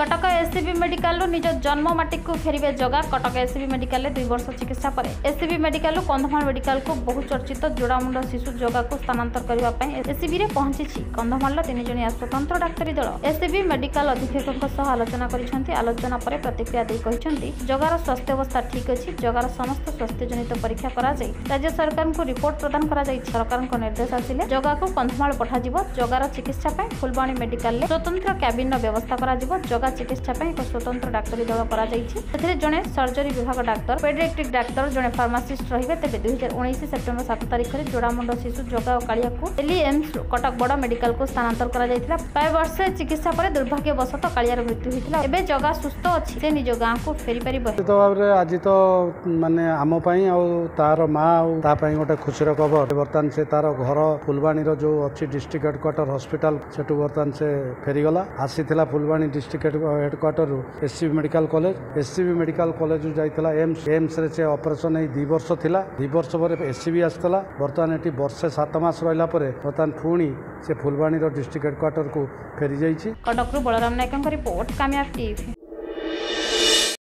Cuttack SCB মেডিকালু নিজ জন্ম মাটিকু ফেরিবে জগা কটক এসসিবি মেডিকালে দুই বর্ষ চিকিৎসা পরে এসসিবি মেডিকালু কন্ধমাল মেডিকালকু বহু চর্চিত জোড়ামুন্ড শিশু জগাকু স্থানান্তর করা এসসিবিরে পৌঁছিছি কন্ধমালর তিনজণিয়া স্বতন্ত্র ডাক্তারী দল এসসিবি মেডিকাল অধীক্ষকঙ্ সহ আলোচনা করেছেন আলোচনা পরে প্রতিক্রিয়া দিয়ে কিন্তু জগার স্বাস্থ্য অবস্থা ঠিক আছে জগার সমস্ত স্বাস্থ্যজনিত পরীক্ষা করা যাই রাজ্য সরকারଙ୍କୁ রিপোর্ট প্রদান করা যাই সরকারଙ୍କ ନିର୍ଦ୍ଦେଶ ଆସିଲେ ଜଗାକୁ କନ୍ଧମାଳ ପଠାଯିବ ଜଗାର ଚିକିତ୍ସା ପାଇଁ ଫୁଲବାଣୀ ମେଡିକାଲରେ ସ୍ୱତନ୍ତ୍ର କ୍ୟାବିନ୍ର ବ୍ୟବସ୍ଥା କରାଯିବ ଜଗା ଚିକିତ୍ସା ପାଇଁ ଏକ ସ୍ୱତନ୍ତ୍ର ଡାକ୍ତରୀ ଦଳ କରାଯାଇଛି ସେଥିରେ ଜଣେ ସର୍ଜରୀ ବିଭାଗ ଡାକ୍ତର ପେଡିଆଟ୍ରିକ୍ ଡାକ୍ତର ଜଣେ ଫାର୍ମାସିଷ୍ଟ ରହିବେ ତେବେ ଦୁଇହଜାର ଉଣେଇଶ ସେପ୍ଟେମ୍ବର ସାତ ତାରିଖରେ ଯୋଡ଼ାମୁଣ୍ଡ ଶିଶୁ ଜଗା ଓ କାଳିଆକୁ ଦିଲ୍ଲୀ ଏମ୍ସରୁ କଟକ ବଡ଼ ମେଡିକାଲକୁ ସ୍ଥାନାନ୍ତର କରାଯାଇଥିଲା ପ୍ରାୟ ବର୍ଷେ ଚିକିତ୍ସା ପରେ ଦୁର୍ଭାଗ୍ୟବଶତଃ କାଳିଆର ମୃତ୍ୟୁ ହୋଇଥିଲା ଏବେ ଜଗା ସୁସ୍ଥ ଅଛି ସେ ନିଜ ଗାଁକୁ ଫେରିପାରିବ ଭାବରେ ଆଜି ତ ମାନେ ଆମ ପାଇଁ ଆଉ ତାର ମା ଆଉ ତା ପାଇଁ ଗୋଟେ ଖୁସିର ଖବର ବର୍ତ୍ତମାନ ସେ ତାର ଘର ଫୁଲବାଣୀର ଯୋଉ ଅଛି ଡିଷ୍ଟ୍ରିକ୍ଟ ହେଡକ୍ୱାର୍ଟର ହସ୍ପିଟାଲ ସେଠୁ ବର୍ତ୍ତମାନ ସେ ଫେରିଗଲା ଆସିଥିଲା Phulbani district ହେଡ଼କ୍ୱାର୍ଟରରୁ SCB medical college SCB medical କଲେଜରୁ ଯାଇଥିଲା ଏମ୍ସ ଏମ୍ସରେ ସେ ଅପରେସନ୍ ହେଇ ଦୁଇ ବର୍ଷ ଥିଲା ଦୁଇ ବର୍ଷ ପରେ ଏସ୍ସିବି ଆସିଥିଲା ବର୍ତ୍ତମାନ ଏଠି ବର୍ଷେ ସାତ ମାସ ରହିଲା ପରେ ବର୍ତ୍ତମାନ ପୁଣି ସେ ଫୁଲବାଣୀର ଡିଷ୍ଟ୍ରିକ୍ଟ ହେଡ଼କ୍ୱାର୍ଟରକୁ ଫେରିଯାଇଛି କଟକରୁ ବଳରାମ ନାୟକଙ୍କ ରିପୋର୍ଟ କାମୟାବ ଟିଭି